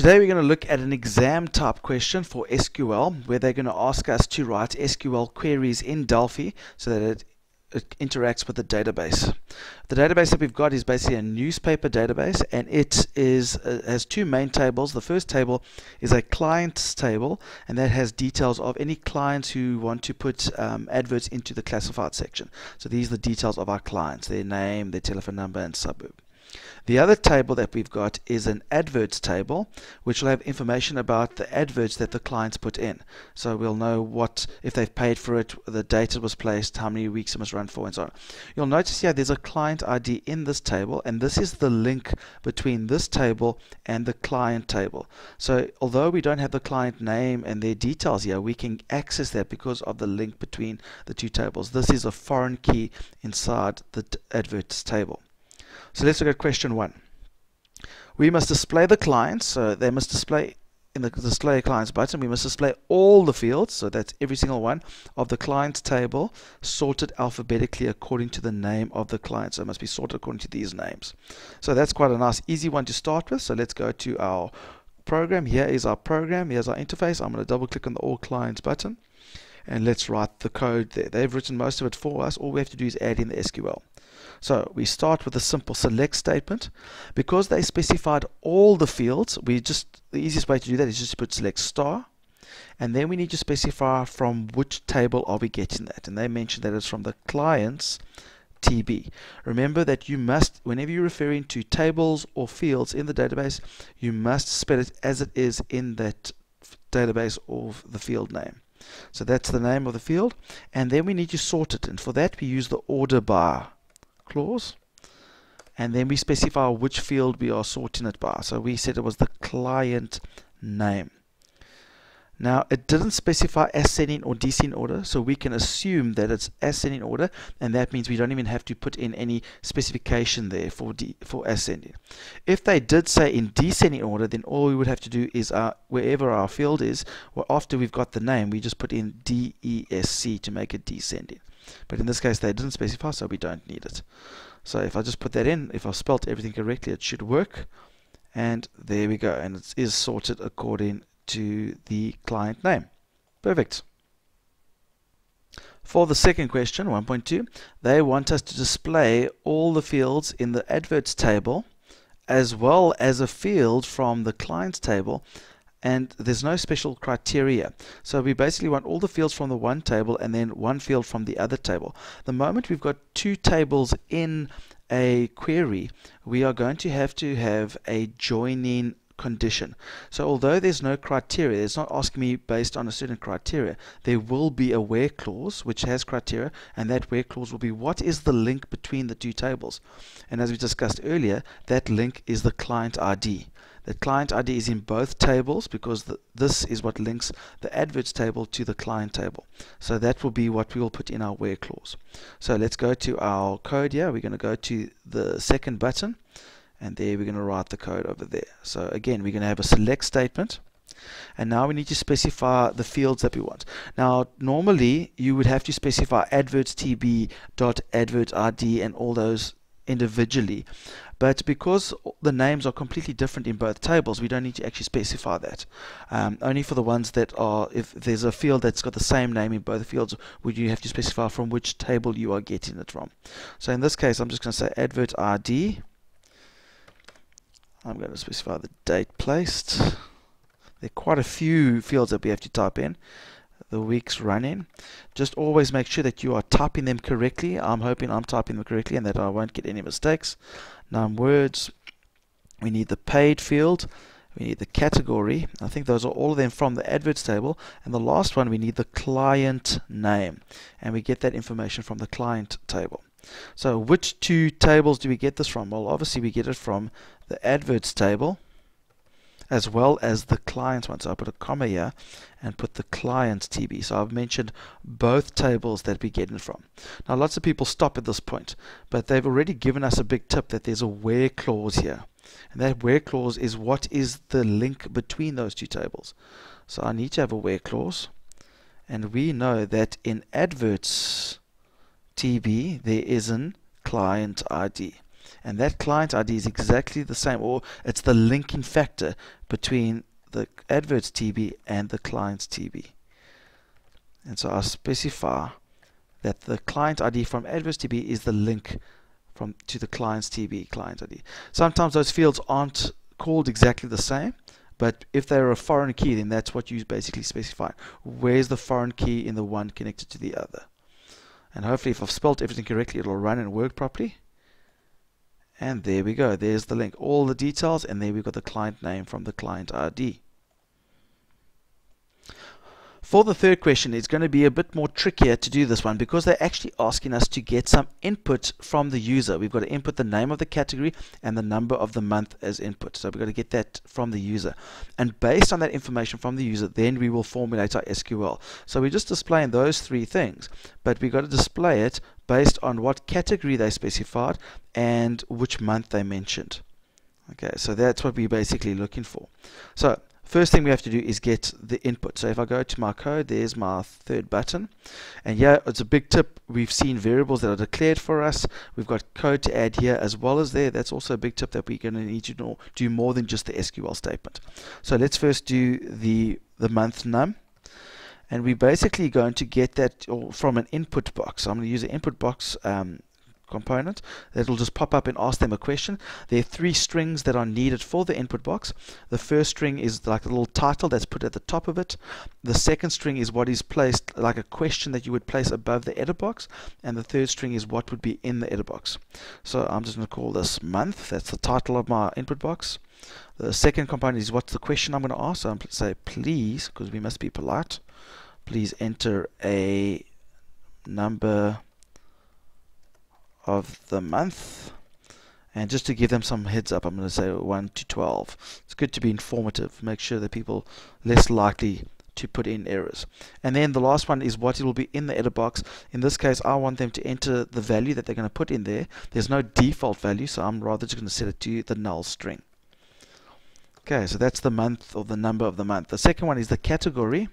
Today we're going to look at an exam type question for SQL where they're going to ask us to write SQL queries in Delphi so that it, it interacts with the database. The database that we've got is basically a newspaper database and it is uh, has two main tables. The first table is a clients table and that has details of any clients who want to put um, adverts into the classified section. So these are the details of our clients, their name, their telephone number and suburb. The other table that we've got is an adverts table, which will have information about the adverts that the clients put in. So we'll know what, if they've paid for it, the date it was placed, how many weeks it must run for, and so on. You'll notice here there's a client ID in this table, and this is the link between this table and the client table. So although we don't have the client name and their details here, we can access that because of the link between the two tables. This is a foreign key inside the adverts table. So let's look at question one. We must display the clients, so they must display in the display clients button, we must display all the fields, so that's every single one of the clients table sorted alphabetically according to the name of the client. So it must be sorted according to these names. So that's quite a nice easy one to start with. So let's go to our program. Here is our program. Here's our interface. I'm going to double click on the all clients button and let's write the code there. They've written most of it for us. All we have to do is add in the SQL. So we start with a simple select statement. Because they specified all the fields, we just the easiest way to do that is just to put select star. And then we need to specify from which table are we getting that. And they mentioned that it's from the clients TB. Remember that you must, whenever you're referring to tables or fields in the database, you must spell it as it is in that database or the field name. So that's the name of the field. And then we need to sort it. And for that, we use the order by clause. And then we specify which field we are sorting it by. So we said it was the client name. Now, it didn't specify ascending or descending order, so we can assume that it's ascending order, and that means we don't even have to put in any specification there for for ascending. If they did say in descending order, then all we would have to do is uh, wherever our field is, well, after we've got the name, we just put in DESC to make it descending. But in this case, they didn't specify, so we don't need it. So if I just put that in, if I've spelt everything correctly, it should work. And there we go, and it is sorted according to the client name. Perfect. For the second question, 1.2, they want us to display all the fields in the adverts table as well as a field from the clients table and there's no special criteria. So we basically want all the fields from the one table and then one field from the other table. The moment we've got two tables in a query, we are going to have to have a joining condition. So although there's no criteria, it's not asking me based on a certain criteria, there will be a where clause which has criteria and that where clause will be what is the link between the two tables. And as we discussed earlier, that link is the client ID. The client ID is in both tables because the, this is what links the adverts table to the client table. So that will be what we will put in our where clause. So let's go to our code here. We're going to go to the second button and there we're going to write the code over there. So again, we're going to have a select statement. And now we need to specify the fields that we want. Now, normally you would have to specify adverts tb dot advert id and all those individually. But because the names are completely different in both tables, we don't need to actually specify that. Um, only for the ones that are, if there's a field that's got the same name in both fields, would you have to specify from which table you are getting it from. So in this case, I'm just going to say advert ID I'm going to specify the date placed. There are quite a few fields that we have to type in. The weeks running. Just always make sure that you are typing them correctly. I'm hoping I'm typing them correctly and that I won't get any mistakes. Num words. We need the paid field. We need the category. I think those are all of them from the adverts table. And the last one, we need the client name. And we get that information from the client table. So which two tables do we get this from? Well, obviously we get it from the adverts table as well as the client one. So I put a comma here and put the client TB. So I've mentioned both tables that we're getting from. Now lots of people stop at this point, but they've already given us a big tip that there's a where clause here. And that where clause is what is the link between those two tables. So I need to have a where clause. And we know that in adverts TB there is an client ID. And that client ID is exactly the same, or it's the linking factor between the adverts TB and the client's TB. And so I'll specify that the client ID from adverts TB is the link from to the client's TB client ID. Sometimes those fields aren't called exactly the same, but if they're a foreign key, then that's what you basically specify. Where's the foreign key in the one connected to the other? And hopefully if I've spelled everything correctly, it'll run and work properly. And there we go. There's the link. All the details, and there we've got the client name from the client ID. For the third question, it's going to be a bit more trickier to do this one because they're actually asking us to get some input from the user. We've got to input the name of the category and the number of the month as input. So we've got to get that from the user. And based on that information from the user, then we will formulate our SQL. So we're just displaying those three things, but we've got to display it based on what category they specified and which month they mentioned. Okay, so that's what we're basically looking for. So First thing we have to do is get the input. So if I go to my code, there's my third button. And yeah, it's a big tip. We've seen variables that are declared for us. We've got code to add here as well as there. That's also a big tip that we're going to need to know, do more than just the SQL statement. So let's first do the, the month num. And we're basically going to get that from an input box. So I'm going to use an input box um, component that will just pop up and ask them a question. There are three strings that are needed for the input box. The first string is like a little title that's put at the top of it. The second string is what is placed like a question that you would place above the edit box. And the third string is what would be in the edit box. So I'm just going to call this month. That's the title of my input box. The second component is what's the question I'm going to ask. So I'm going to say please, because we must be polite, please enter a number of the month. And just to give them some heads up, I'm going to say 1 to 12. It's good to be informative, make sure that people less likely to put in errors. And then the last one is what it will be in the edit box. In this case, I want them to enter the value that they're going to put in there. There's no default value, so I'm rather just going to set it to the null string. Okay, so that's the month or the number of the month. The second one is the category.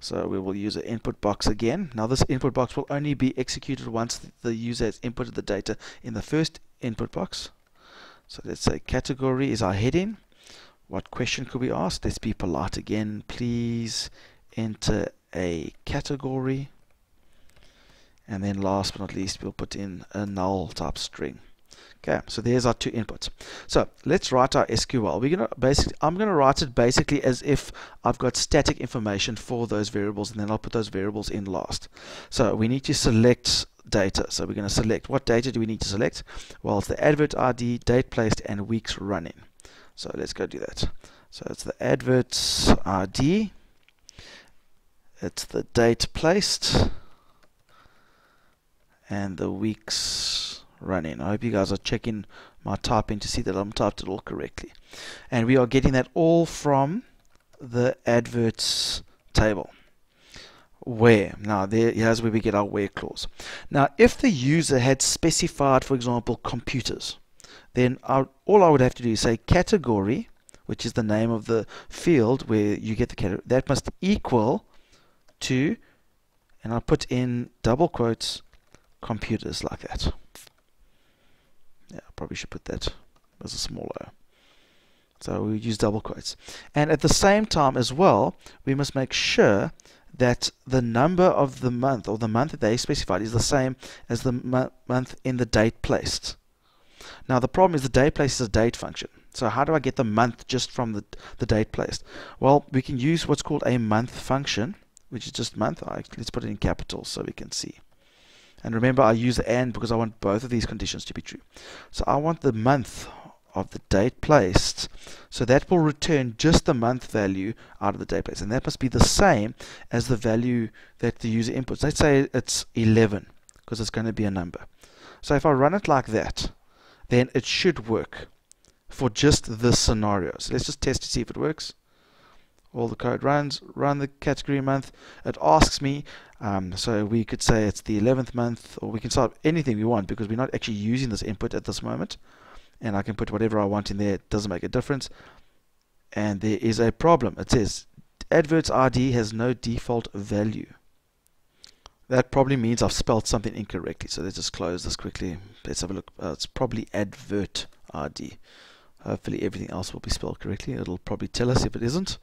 So we will use an input box again. Now this input box will only be executed once the user has inputted the data in the first input box. So let's say category is our heading. What question could we ask? Let's be polite again. Please enter a category. And then last but not least, we'll put in a null type string. Okay, so there's our two inputs. So let's write our SQL. We're gonna basically, I'm gonna write it basically as if I've got static information for those variables, and then I'll put those variables in last. So we need to select data. So we're going to select what data do we need to select? Well, it's the advert ID, date placed, and weeks running. So let's go do that. So it's the adverts ID, it's the date placed, and the weeks running. I hope you guys are checking my typing to see that I'm typed it all correctly. And we are getting that all from the adverts table. Where now there here's where we get our where clause. Now if the user had specified for example computers then our, all I would have to do is say category which is the name of the field where you get the category that must equal to and I'll put in double quotes computers like that yeah, I probably should put that as a small o. So we use double quotes. And at the same time as well, we must make sure that the number of the month or the month that they specified is the same as the mo month in the date placed. Now the problem is the date placed is a date function. So how do I get the month just from the, the date placed? Well, we can use what's called a month function, which is just month. let's put it in capitals so we can see. And remember, I use the and because I want both of these conditions to be true. So I want the month of the date placed. So that will return just the month value out of the date placed. And that must be the same as the value that the user inputs. Let's say it's 11 because it's going to be a number. So if I run it like that, then it should work for just this scenario. So let's just test to see if it works all the code runs, run the category month. It asks me, um, so we could say it's the 11th month, or we can start anything we want because we're not actually using this input at this moment. And I can put whatever I want in there, it doesn't make a difference. And there is a problem. It says adverts ID has no default value. that probably means I've spelled something incorrectly. So let's just close this quickly. Let's have a look. Uh, it's probably advert ID. Hopefully everything else will be spelled correctly. It'll probably tell us if it isn't.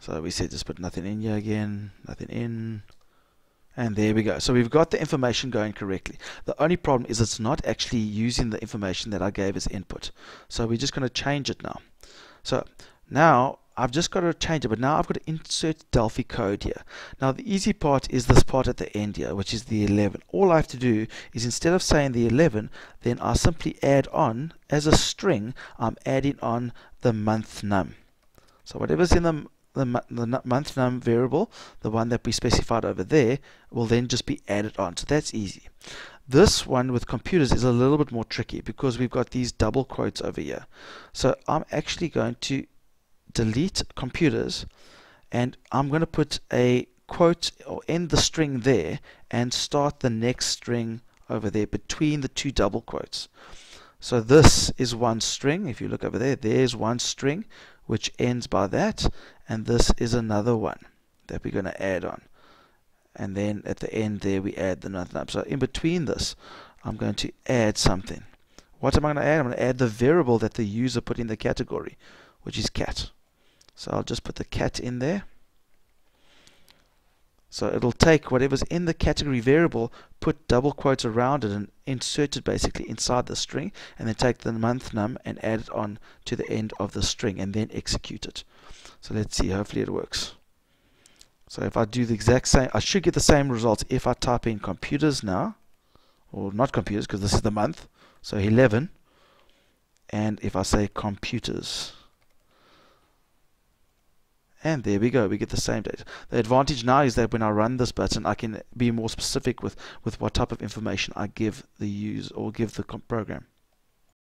So we said just put nothing in here again, nothing in. And there we go. So we've got the information going correctly. The only problem is it's not actually using the information that I gave as input. So we're just going to change it now. So now I've just got to change it, but now I've got to insert Delphi code here. Now the easy part is this part at the end here, which is the 11. All I have to do is instead of saying the 11, then I simply add on, as a string, I'm adding on the month num. So whatever's in the the, the month num variable, the one that we specified over there, will then just be added on. So that's easy. This one with computers is a little bit more tricky because we've got these double quotes over here. So I'm actually going to delete computers and I'm going to put a quote or end the string there and start the next string over there between the two double quotes. So this is one string. If you look over there, there's one string which ends by that and this is another one that we're going to add on and then at the end there we add the month num. So in between this I'm going to add something. What am I going to add? I'm going to add the variable that the user put in the category which is cat. So I'll just put the cat in there. So it'll take whatever's in the category variable, put double quotes around it and insert it basically inside the string and then take the month num and add it on to the end of the string and then execute it. So let's see, hopefully it works. So if I do the exact same, I should get the same results if I type in computers now, or not computers because this is the month, so 11, and if I say computers, and there we go, we get the same data. The advantage now is that when I run this button, I can be more specific with, with what type of information I give the user or give the program.